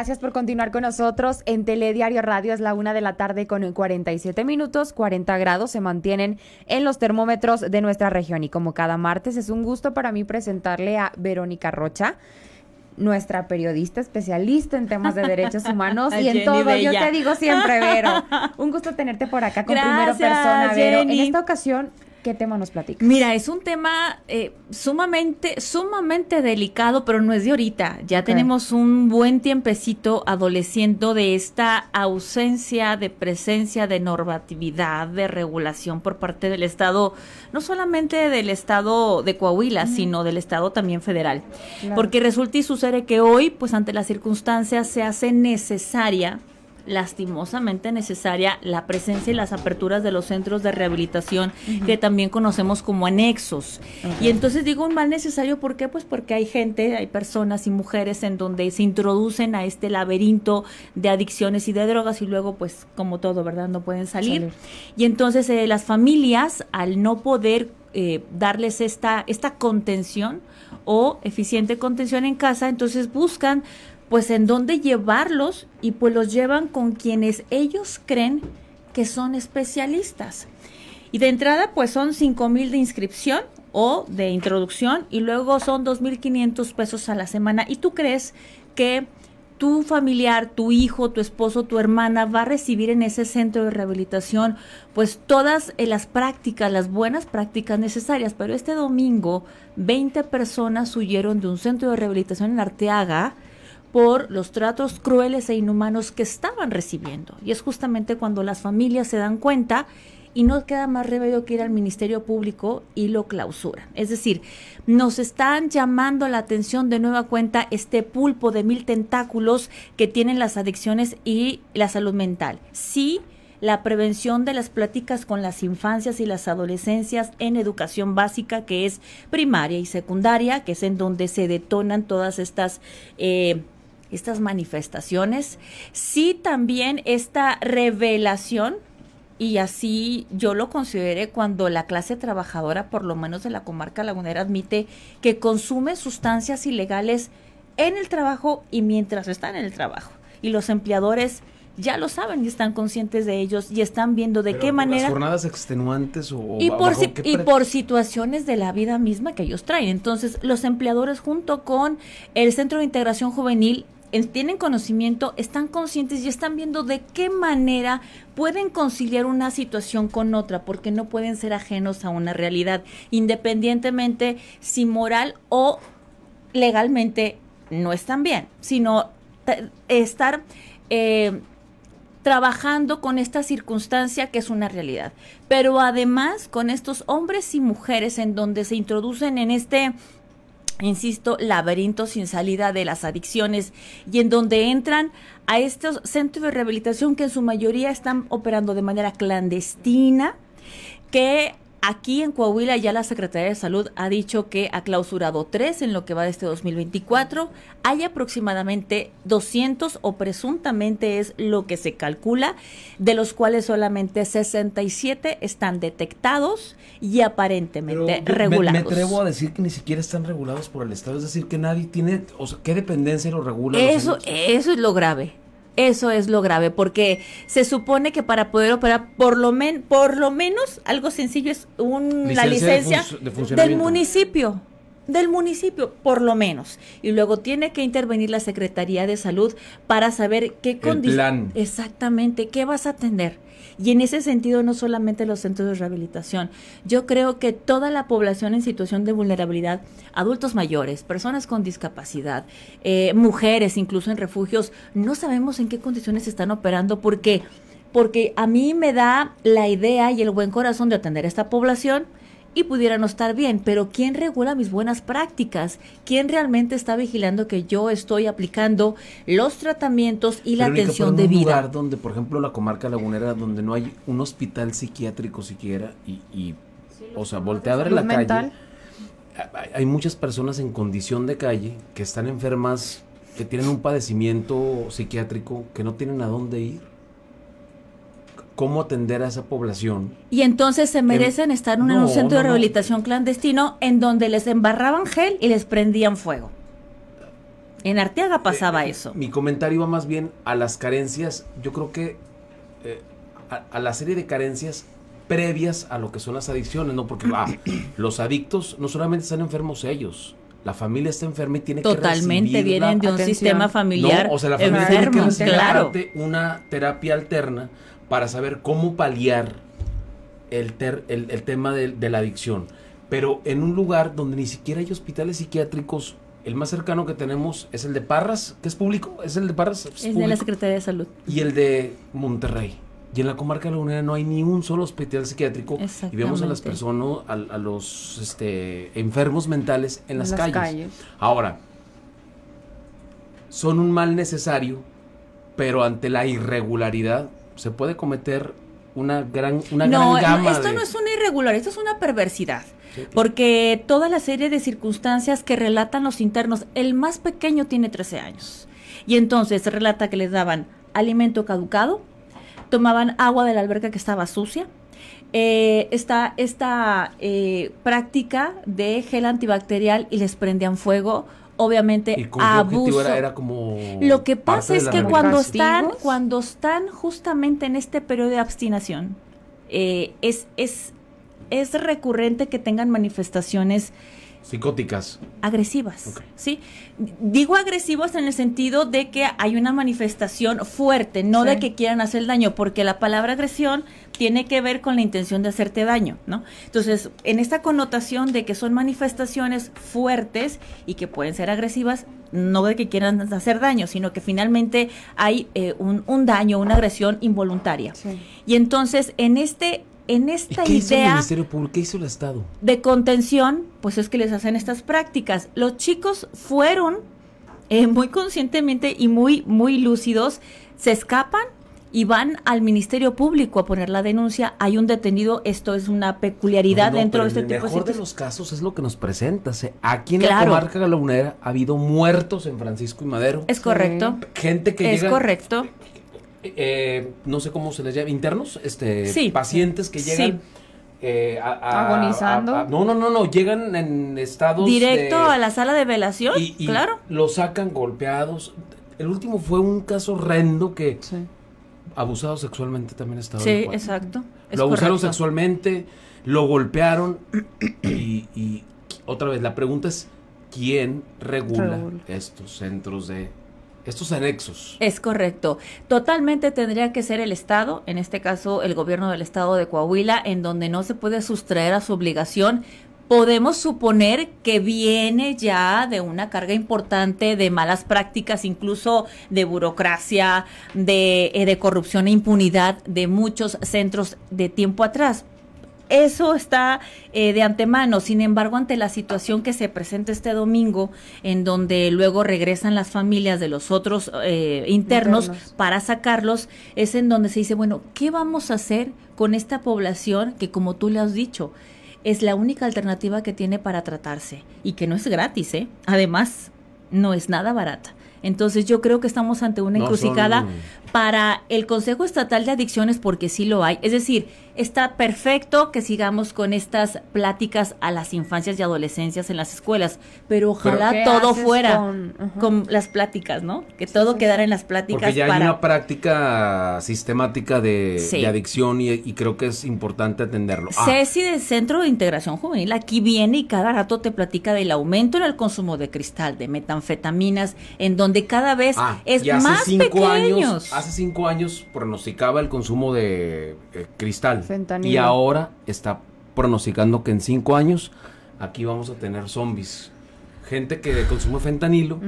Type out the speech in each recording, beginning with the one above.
Gracias por continuar con nosotros. En Telediario Radio es la una de la tarde con 47 minutos, 40 grados se mantienen en los termómetros de nuestra región. Y como cada martes, es un gusto para mí presentarle a Verónica Rocha nuestra periodista especialista en temas de derechos humanos y en todo. Yo te digo siempre, Vero. Un gusto tenerte por acá con primera persona, Vero. En esta ocasión ¿Qué tema nos platicas? Mira, es un tema eh, sumamente, sumamente delicado, pero no es de ahorita. Ya tenemos un buen tiempecito adoleciendo de esta ausencia de presencia de normatividad, de regulación por parte del Estado, no solamente del Estado de Coahuila, sino del Estado también federal. Porque resulta y sucede que hoy, pues ante las circunstancias, se hace necesaria lastimosamente necesaria la presencia y las aperturas de los centros de rehabilitación que también conocemos como anexos. Y entonces digo un mal necesario, ¿por qué? Pues porque hay gente, hay personas y mujeres en donde se introducen a este laberinto de adicciones y de drogas y luego pues como todo, ¿verdad? No pueden salir. Y entonces eh, las familias al no poder eh, darles esta, esta contención o eficiente contención en casa, entonces buscan pues en dónde llevarlos y pues los llevan con quienes ellos creen que son especialistas. Y de entrada pues son cinco mil de inscripción o de introducción y luego son 2.500 pesos a la semana. ¿Y tú crees que tu familiar, tu hijo, tu esposo, tu hermana va a recibir en ese centro de rehabilitación pues todas eh, las prácticas, las buenas prácticas necesarias? Pero este domingo 20 personas huyeron de un centro de rehabilitación en Arteaga por los tratos crueles e inhumanos que estaban recibiendo. Y es justamente cuando las familias se dan cuenta y no queda más remedio que ir al Ministerio Público y lo clausuran. Es decir, nos están llamando la atención de nueva cuenta este pulpo de mil tentáculos que tienen las adicciones y la salud mental. Sí, la prevención de las pláticas con las infancias y las adolescencias en educación básica, que es primaria y secundaria, que es en donde se detonan todas estas... Eh, estas manifestaciones, sí también esta revelación, y así yo lo consideré cuando la clase trabajadora, por lo menos de la comarca lagunera, admite que consume sustancias ilegales en el trabajo y mientras están en el trabajo. Y los empleadores ya lo saben y están conscientes de ellos y están viendo de qué manera. Las jornadas extenuantes o. Y por, y por situaciones de la vida misma que ellos traen. Entonces, los empleadores, junto con el Centro de Integración Juvenil, tienen conocimiento, están conscientes y están viendo de qué manera pueden conciliar una situación con otra, porque no pueden ser ajenos a una realidad, independientemente si moral o legalmente no están bien, sino estar eh, trabajando con esta circunstancia que es una realidad. Pero además con estos hombres y mujeres en donde se introducen en este insisto, laberinto sin salida de las adicciones y en donde entran a estos centros de rehabilitación que en su mayoría están operando de manera clandestina, que Aquí en Coahuila ya la Secretaría de Salud ha dicho que ha clausurado tres en lo que va de este 2024. Hay aproximadamente 200 o presuntamente es lo que se calcula, de los cuales solamente 67 están detectados y aparentemente regulados. Me, atrevo a decir que ni siquiera están regulados por el Estado, es decir, que nadie tiene, o sea, ¿qué dependencia lo regula? Eso, eso es lo grave. Eso es lo grave, porque se supone que para poder operar, por lo, men, por lo menos, algo sencillo es un, la licencia del municipio del municipio, por lo menos. Y luego tiene que intervenir la Secretaría de Salud para saber qué condición. Exactamente, qué vas a atender. Y en ese sentido, no solamente los centros de rehabilitación, yo creo que toda la población en situación de vulnerabilidad, adultos mayores, personas con discapacidad, eh, mujeres, incluso en refugios, no sabemos en qué condiciones están operando. Porque porque a mí me da la idea y el buen corazón de atender a esta población, y pudiera no estar bien, pero ¿quién regula mis buenas prácticas? ¿Quién realmente está vigilando que yo estoy aplicando los tratamientos y la atención de vida? un lugar donde, por ejemplo, la comarca lagunera, donde no hay un hospital psiquiátrico siquiera y, o sea, voltea a ver la calle. Hay muchas personas en condición de calle que están enfermas, que tienen un padecimiento psiquiátrico, que no tienen a dónde ir cómo atender a esa población. Y entonces se merecen estar en un centro de rehabilitación clandestino en donde les embarraban gel y les prendían fuego. En Arteaga pasaba Eh, eso. Mi comentario va más bien a las carencias, yo creo que eh, a, a la serie de carencias previas a lo que son las adicciones, ¿no? Porque ah, los adictos no solamente están enfermos ellos, la familia está enferma y tiene Totalmente que recibir vienen de un atención. sistema familiar no, o sea, la familia tiene que recibir claro. una terapia alterna para saber cómo paliar el, ter- el, el tema de, de la adicción. Pero en un lugar donde ni siquiera hay hospitales psiquiátricos, el más cercano que tenemos es el de Parras, que es público, es el de Parras. Es de la Secretaría de Salud. Y el de Monterrey. Y en la comarca de la Unidad no hay ni un solo hospital psiquiátrico. Y vemos a las personas, a, a los este, enfermos mentales en las, las calles. calles. Ahora, son un mal necesario, pero ante la irregularidad se puede cometer una gran, una no, gran gama esto de- no es una irregular, esto es una perversidad. Sí. Porque toda la serie de circunstancias que relatan los internos, el más pequeño tiene 13 años. Y entonces relata que les daban alimento caducado, tomaban agua de la alberca que estaba sucia. eh, esta esta eh, práctica de gel antibacterial y les prendían fuego, obviamente ¿Y con qué abuso. objetivo era, era como Lo que pasa es que cuando ¿Castigos? están, cuando están justamente en este periodo de abstinación, eh, es, es, es recurrente que tengan manifestaciones psicóticas. agresivas. ¿sí? Digo agresivas en el sentido de que hay una manifestación fuerte, no Sí. de que quieran hacer daño, porque la palabra agresión tiene que ver con la intención de hacerte daño, ¿no? Entonces, en esta connotación de que son manifestaciones fuertes y que pueden ser agresivas, no de que quieran hacer daño, sino que finalmente hay eh, un, un daño, una agresión involuntaria. Sí. Y entonces, en este en ¿Y esta qué hizo el idea Ministerio Público? ¿Qué hizo el Estado? de contención, pues es que les hacen estas prácticas. Los chicos fueron eh, muy conscientemente y muy, muy lúcidos, se escapan y van al Ministerio Público a poner la denuncia. Hay un detenido, esto es una peculiaridad No, no, dentro de este el tipo de mejor de los casos es lo que nos presentas. ¿eh? Aquí en la Claro. comarca lagunera ha habido muertos en Francisco y Madero. Es correcto, Gente que es llega correcto. Eh, no sé cómo se les llama, internos, este, Sí. pacientes que llegan Sí. eh, a- a- Agonizando. a- no, no, no, no, llegan en estados Directo de- a la sala de velación, y, y claro. los sacan golpeados. El último fue un caso horrendo que Sí. abusado sexualmente también estaba. Sí, exacto. es Lo abusaron correcto. sexualmente, lo golpearon y, y otra vez la pregunta es quién regula Regula. estos centros de estos anexos. Es correcto. Totalmente tendría que ser el Estado, en este caso el gobierno del Estado de Coahuila, en donde no se puede sustraer a su obligación. Podemos suponer que viene ya de una carga importante de malas prácticas, incluso de burocracia, de, eh, corrupción e impunidad de muchos centros de tiempo atrás. Eso está eh, de antemano. Sin embargo, ante la situación que se presenta este domingo, en donde luego regresan las familias de los otros eh, internos, Internos. para sacarlos, es en donde se dice, bueno, ¿qué vamos a hacer con esta población que, como tú le has dicho, es la única alternativa que tiene para tratarse y que no es gratis, ¿eh? Además, no es nada barata. Entonces yo creo que estamos ante una No, encrucijada son- para el Consejo Estatal de Adicciones porque sí lo hay. Es decir, está perfecto que sigamos con estas pláticas a las infancias y adolescencias en las escuelas, pero ojalá ¿Qué todo fuera con- las pláticas, ¿no? Que todo sí, quedara sí. en las pláticas Porque ya hay una práctica sistemática de, Sí. de adicción y, y creo que es importante atenderlo. Ah, Ceci del Centro de Integración Juvenil aquí viene y cada rato te platica del aumento en el consumo de cristal, de metanfetaminas, en donde cada vez ah, es y hace más cinco pequeños. años, hace cinco años pronosticaba el consumo de eh, cristal Fentanilo. y ahora está pronosticando que en cinco años aquí vamos a tener zombies, gente que consume fentanilo,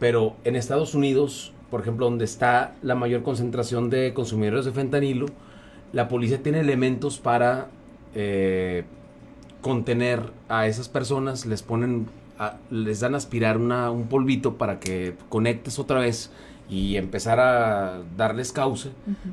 pero en Estados Unidos, por ejemplo, donde está la mayor concentración de consumidores de fentanilo, la policía tiene elementos para eh, contener a esas personas, les ponen, a- les dan a aspirar una, un polvito para que conectes otra vez y empezar a darles cauce,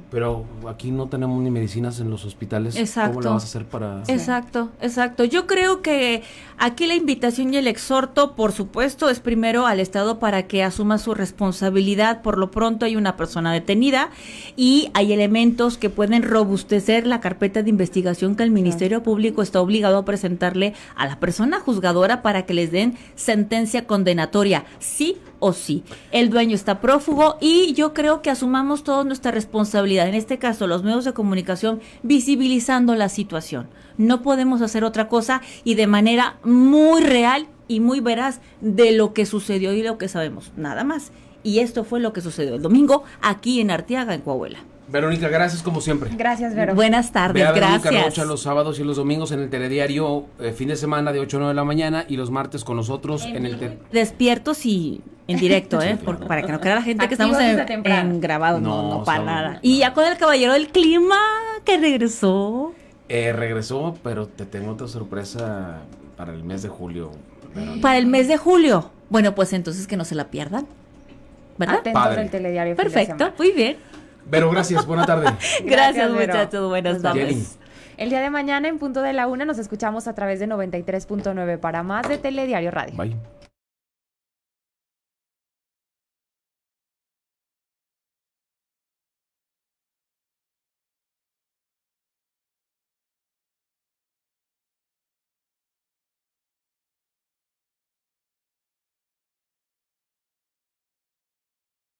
pero aquí no tenemos ni medicinas en los hospitales. ¿Cómo Exacto. le vas a hacer para...? Exacto, exacto. Yo creo que aquí la invitación y el exhorto, por supuesto, es primero al Estado para que asuma su responsabilidad. Por lo pronto hay una persona detenida y hay elementos que pueden robustecer la carpeta de investigación que el Ministerio Público está obligado a presentarle a la persona juzgadora para que les den sentencia condenatoria. Sí o sí. El dueño está prófugo y yo creo que asumamos toda nuestra responsabilidad, en este caso los medios de comunicación, visibilizando la situación. No podemos hacer otra cosa y de manera muy real y muy veraz de lo que sucedió y lo que sabemos, nada más. Y esto fue lo que sucedió el domingo aquí en Arteaga, en Coahuila. Verónica, gracias como siempre. Gracias, Vero. Buenas tardes, Ve gracias. Rocha los sábados y los domingos en el telediario, eh, fin de semana de 8 a 9 de la mañana y los martes con nosotros en, el... Despiertos y en directo, ¿eh? para que no crea la gente que estamos en, grabado, no, no, para nada. Y ya con el caballero del clima que regresó. Eh, regresó, pero te tengo otra sorpresa para el mes de julio. Para el mes de julio. Bueno, pues entonces que no se la pierdan. ¿Verdad? Atentos del telediario. Perfecto, muy bien. Pero gracias, buena tarde. gracias, muchachos, buenas tardes. El día de mañana, en punto de la una, nos escuchamos a través de 93.9 para más de Telediario Radio. Bye.